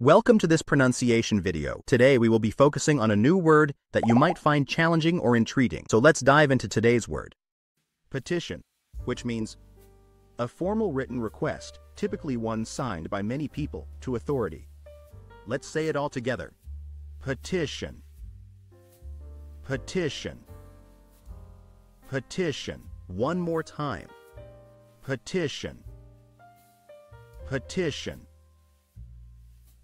Welcome to this pronunciation video. Today we will be focusing on a new word that you might find challenging or intriguing. So let's dive into today's word. Petition, which means a formal written request, typically one signed by many people, to authority. Let's say it all together. Petition. Petition. Petition. One more time. Petition. Petition.